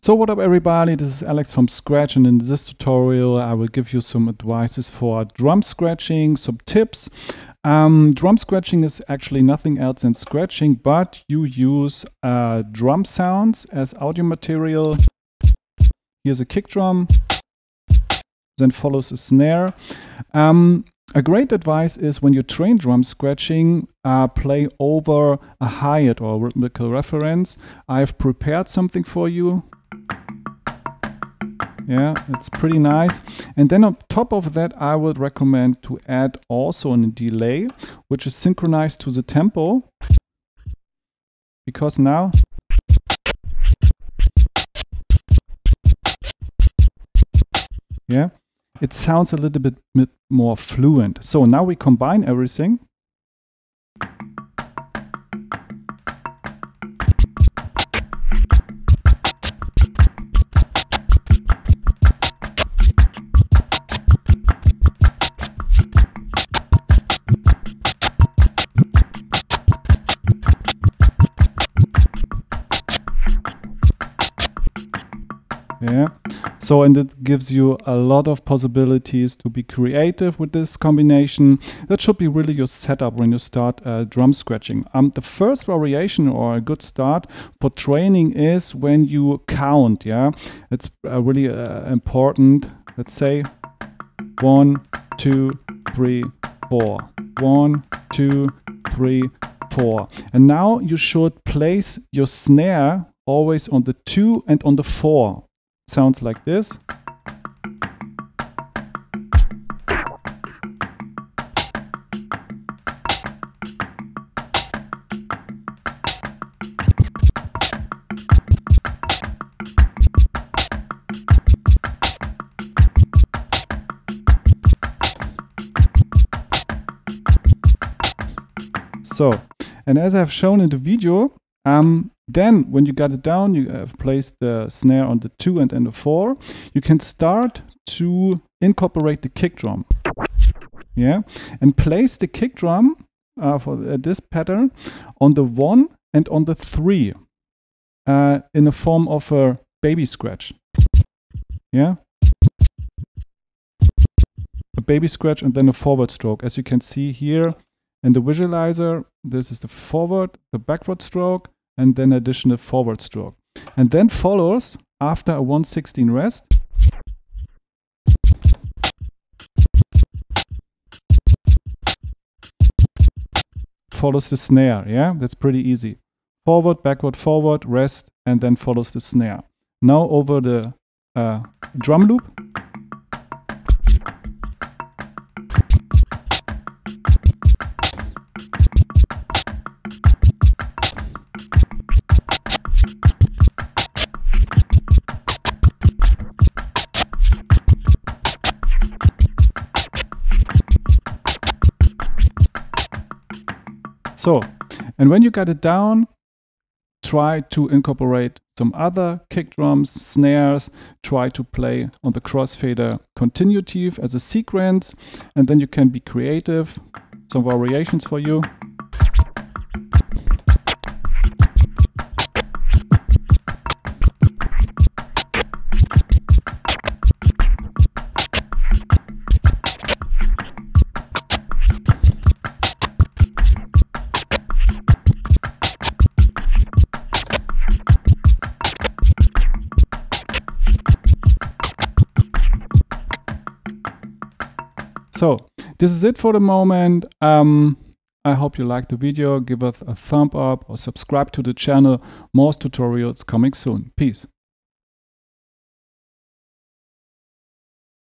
So what up everybody, this is Alex from Sxratch and in this tutorial I will give you some advices for drum scratching, some tips. Um, drum scratching is actually nothing else than scratching, but you use uh, drum sounds as audio material. Here's a kick drum, then follows a snare. Um, a great advice is when you train drum scratching, uh, play over a hi-hat or rhythmical reference. I've prepared something for you. Yeah, it's pretty nice. And then on top of that, I would recommend to add also a delay, which is synchronized to the tempo. Because now yeah, it sounds a little bit, bit more fluent. So now we combine everything. Yeah. So, and it gives you a lot of possibilities to be creative with this combination. That should be really your setup when you start uh, drum scratching. Um, the first variation or a good start for training is when you count. Yeah, it's uh, really uh, important. Let's say one, two, three, four. One, two, three, four. And now you should place your snare always on the two and on the four sounds like this. So, and as I've shown in the video, um, then when you got it down, you have placed the snare on the two and then the four, you can start to incorporate the kick drum. Yeah, and place the kick drum uh, for uh, this pattern on the one and on the three uh, in the form of a baby scratch. Yeah, a baby scratch and then a forward stroke. As you can see here in the visualizer, this is the forward, the backward stroke, and then additional forward stroke. And then follows, after a 116 rest, follows the snare, yeah? That's pretty easy. Forward, backward, forward, rest, and then follows the snare. Now over the uh, drum loop. So, and when you got it down, try to incorporate some other kick drums, snares, try to play on the crossfader continuative as a sequence, and then you can be creative. Some variations for you. So this is it for the moment. Um, I hope you liked the video. Give us a thumb up or subscribe to the channel. More tutorials coming soon. Peace.